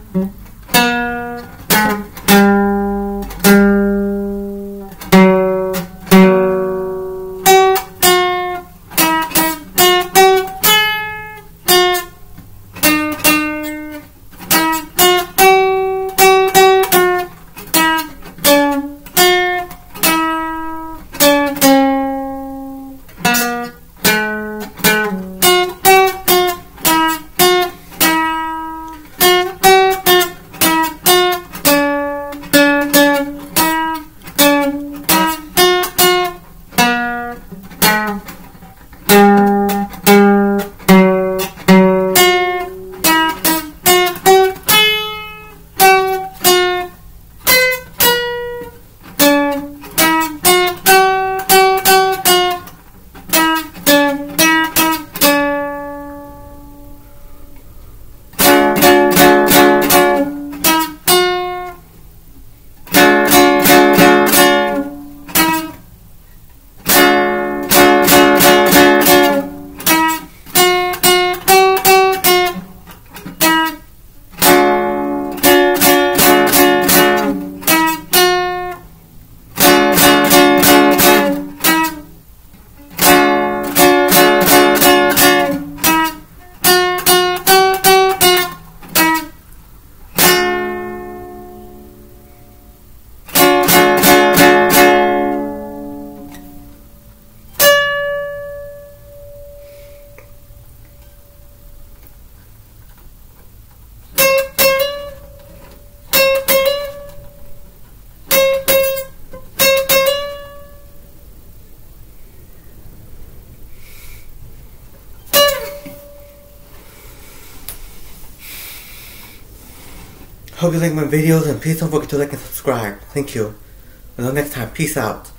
Mm-hmm. Hope you like my videos and please don't forget to like and subscribe. Thank you. Until next time, peace out.